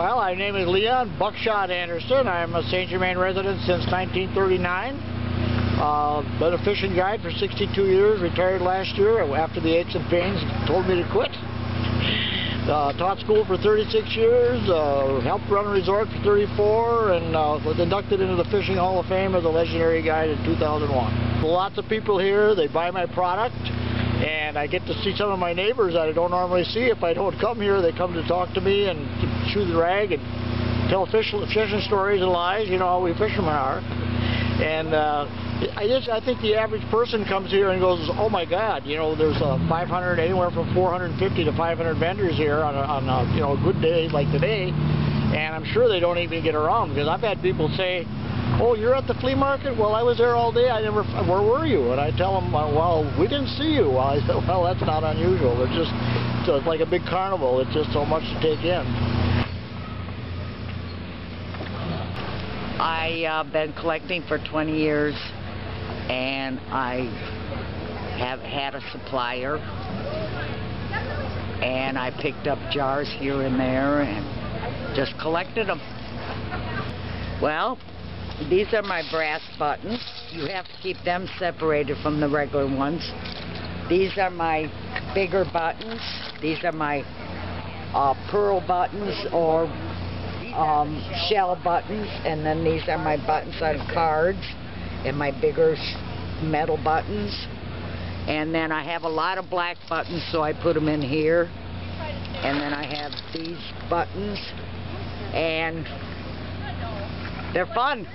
Well, my name is Leon Buckshot Anderson. I'm a St. Germain resident since 1939. Uh, been a fishing guide for 62 years, retired last year after the aches and pains told me to quit. Uh, taught school for 36 years, uh, helped run a resort for 34, and uh, was inducted into the Fishing Hall of Fame as a legendary guide in 2001. Lots of people here, they buy my product, and I get to see some of my neighbors that I don't normally see. If I don't come here, they come to talk to me and chew the rag and tell fish, fishing stories and lies, you know how we fishermen are. And uh, I just I think the average person comes here and goes, oh my God, you know, there's uh, 500, anywhere from 450 to 500 vendors here on a, on a you know a good day like today, and I'm sure they don't even get around because I've had people say, oh, you're at the flea market? Well, I was there all day. I never. Where were you? And I tell them, well, we didn't see you. Well, I said, well, that's not unusual. It's just it's like a big carnival. It's just so much to take in. I uh, been collecting for 20 years, and I have had a supplier, and I picked up jars here and there, and just collected them. Well, these are my brass buttons. You have to keep them separated from the regular ones. These are my bigger buttons. These are my uh, pearl buttons or um, shell buttons, and then these are my buttons on cards, and my bigger metal buttons. And then I have a lot of black buttons, so I put them in here. And then I have these buttons, and they're fun.